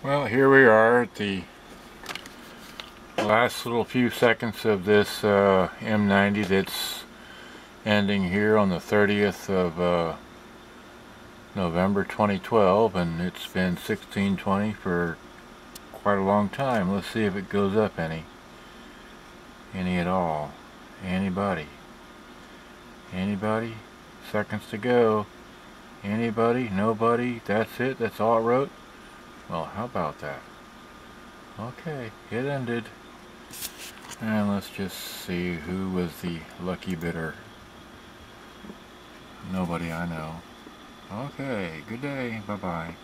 Well, here we are at the last little few seconds of this uh, M90 that's ending here on the 30th of uh, November 2012 and it's been 1620 for quite a long time. Let's see if it goes up any. Any at all. Anybody? Anybody? Seconds to go. Anybody? Nobody? That's it? That's all it wrote? Well, how about that? Okay, it ended. And let's just see who was the lucky bidder. Nobody I know. Okay, good day. Bye-bye.